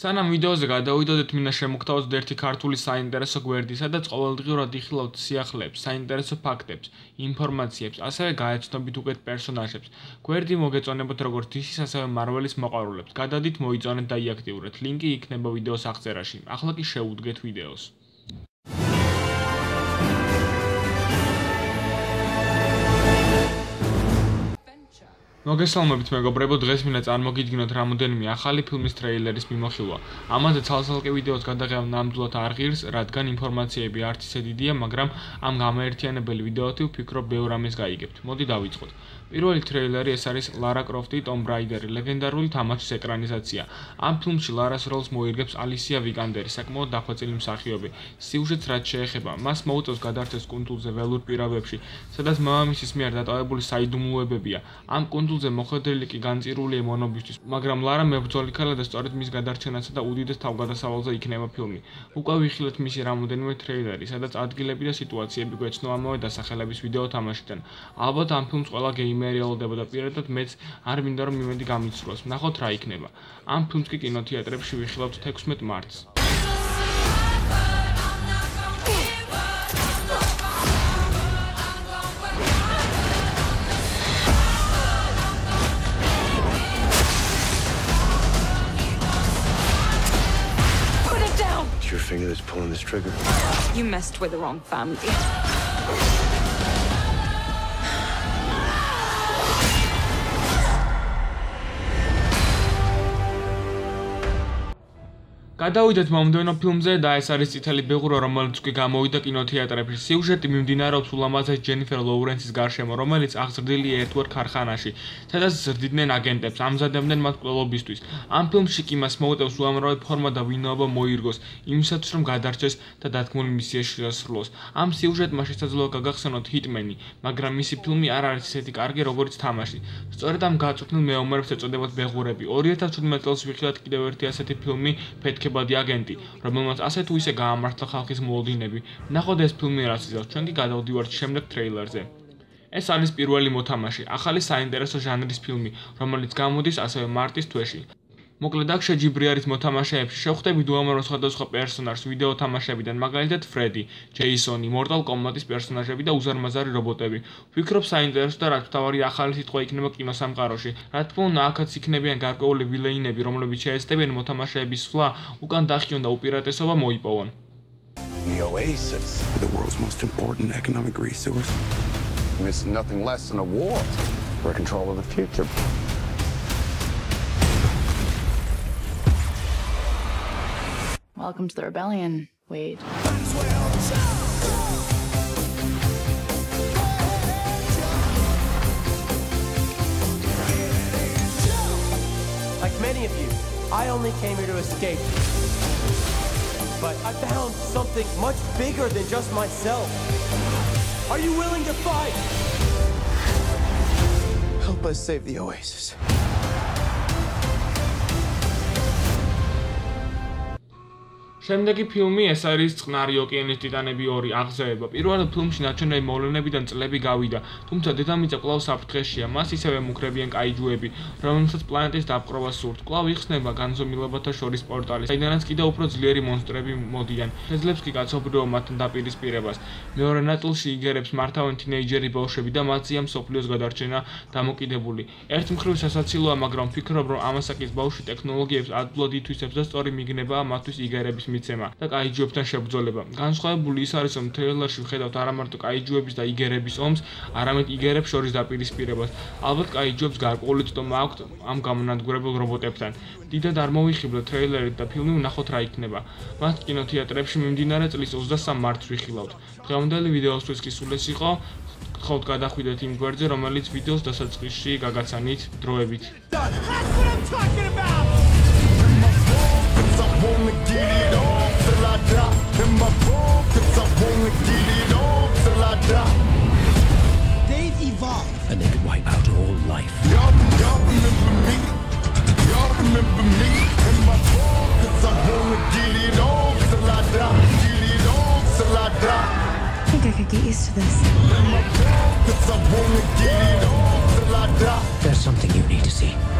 სანამ ვიდეოზე გადავიდოდეთ, მინდა შემოგთავაზოთ ერთი ქართული საინტერესო გვერდი, სადაც ყოველდღიურად იხილავთ სიახლეებს, საინტერესო ფაქტებს, ინფორმაციებს, ასევე გაეცნობით უკეთ პერსონაჟებს. გვერდი მოგეწონებათ როგორც DC-ის, ასევე Marvel-ის მოყვარულებს. გადადით, მოიწონეთ და იაქტიურეთ. ლინკი იქნება ვიდეოს აღწერაში. ახლა კი შევუდგეთ ვიდეოს. მოგესალმებით მეგობრებო, დღეს მინდა წარმოგიდგინოთ რამოდენიმე ახალი ფილმის ტრეილერის მიმოხილვა. ამაზე ცალ-ცალკე ვიდეოს გადაღება ნამდვილად არ ღირს, რადგან ინფორმაციები არც ისე დიდია, მაგრამ ამ გამაერთიანებელი ვიდეოთი ვფიქრობ ბევრ ამის გაიგებთ. მოდი დავიწყოთ. პირველი ტრეილერი ეს არის ლარა კროფტი ტომ ბრაიდერი ლეგენდარული თამაშის ეკრანიზაცია. ამ ფილმში ლარას როლს მოირგებს ალისია ვიკანდერი საკმაოდ დახვეწილი მსახიობი. სიუჟეტს რაც შეეხება მას მოუწევს გადარჩეს კუნძულზე ველურ პირობებში სადაც მამამისის მიერ დატოვებული საიდუმლოებებია. ამ კუნძულზე მოხვედრილი კი განწირული ემონობისთვის მაგრამ ლარა მებრძოლი ქალა და სწორედ მის გადარჩენასა და უდიდეს თავგადასავალზე იქნება ფილმი. უკვე ვიხილეთ მისი რამოდენიმე ტრეილერი სადაც ადგილები და სიტუაციები გვეცნო ამავე დასახელების ვიდეო თამაშიდან. ალბათ ამ ფილმს ყველა გეიმერი იმერი ელოდებოდა პირადად მეც არ მინდა რომ იმედი გამიცროს. ნახოთ რა იქნება. ამ ფილმს კი კინოთეატრებში ვიხილავთ 16 მარტს. Your finger that's pulling this trigger. You messed with the wrong family. გადავიდეთ მომდევნო ფილმზე და ეს არის წითელი ბეღურა, რომელიც კი გამოვიდა კინოთეატრებში. სიუჟეტი მიმდინარეობს ულამაზეს ჯენიფერ ლოურენსის გარშემო, რომელიც აღზრდილი ერთგვარ ქარხანაში, სადაც ზრდიდნენ აგენტებს, ამზადებდნენ მათ კვლელობისთვის. ამ ფილმში კი მას მოუტევს უამრავი ფორმა და ვინაობა მოირგოს, იმისათვის რომ გადარჩეს და დათქმული მისიაში დასრულოს. ამ სიუჟეტმა შესაძლოა გაგახსენოთ ჰიტმენი, მაგრამ მისი ფილმი არ არის ისეთი კარგი, როგორც თამაში. სწორედ ამ გაწვრთნილ მეომრებს ეწოდებათ ბეღურები. 2017 წელს ვიხილავთ კიდევ ერთი ასეთი ფილმი, ფეთქე ფეთქებადი აგენტი, რომელმაც ასე თუ ისე გაამართლა ხალხის მოლოდინები. ნახოთ ეს ფილმი რაც იზავს, ჩვენ კი გადავდივართ შემდეგ ტრეილერზე. ეს არის პირველი მოთამაშე, ახალი საინტერესო ჟანრის ფილმი, რომელიც გამოდის ასევე მარტის თვეში. მოკლედ აქ შეჯიბრი არის მოთამაშეებში. შევხვდებით უამრავ სხვადასხვა პერსონაჟს ვიდეო თამაშებიდან, მაგალითად ფრედი, ჯეისონი, Mortal Kombat-ის პერსონაჟები და უზარმაზარი რობოტები. ვფიქრობ საინტერესო და რაც თავარი ახალი სიტყვა იქნება კინოსამყაროში. რა თქმა უნდა, აქაც იქნებიან გარკვეული ვილეინები, რომლებიც შეესწებიან მოთამაშეების სვლა, უკან დახიონ და უპირატესობა მოიპოვონ. The Oasis, the world's most important economic resource. It's nothing less than a war for control of the future. Welcome to the rebellion, Wade. Like many of you, I only came here to escape. But I found something much bigger than just myself. Are you willing to fight? Help us save the Oasis. შემდეგი ფილმი ეს არის წყნარი ოკეანის ტიტანები 2 აღზევება. პირველად ფილმში ნაჩვენები მოვლენებიდან წლები გავიდა, თუმცა დედამიწა კვლავ საფრთხეშია. მას ისევე მუქრებიან კაიჯუები, რომელთაც პლანეტის დაპყრობა სურთ. კვლავ იხსნება განზომილებათა შორის პორტალი, საიდანაც კიდევ უფრო ძლიერი მონსტრები მოდიან. შეძლებს კი კაცობრიობა მათთან დაპირისპირებას. მეორე ნაწილში იგერებს მართავენ თინეიჯერი ბავშვები და მათზე ამ სოფლიოს გადარჩენა დამოკიდებული. ერთ მხრივ სასაცილოა, მაგრამ ვფიქრობ, რომ ამასაკის ბავშვი ტექნოლოგიებს ადვილად ითვისებს და სწორი მიგნება მათთვის იგერების მიცემა და კაიჯუებთან შებრძოლება. განსხვავებული ის არის, რომ ტრეილერში ვხედავთ არა მარტო კაიჯუების და იგერების ომს, არამედ იგერებს შორის დაპირისპირებას. ალბათ კაიჯუებს გარკვეული ცდომა აქვთ ამ გამონადგურებელ რობოტებთან. დიდად არ მოვიხიბლე ტრეილერი და ფილმი ვნახოთ რა იქნება. მათ კინოთეატრებში მიმდინარე წლის 23 მარტს ვიხილავთ. დღევანდელი ვიდეოსთვის კი სულ ეს იყო. ხოთ გადახვიდეთ იმ გვერდზე, რომელიც ვიდეოს დასაწყისში გაგაცანით დროებით. That's what I'm talking get used to this. There's something you need to see.